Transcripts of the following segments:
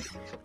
すいません。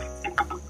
You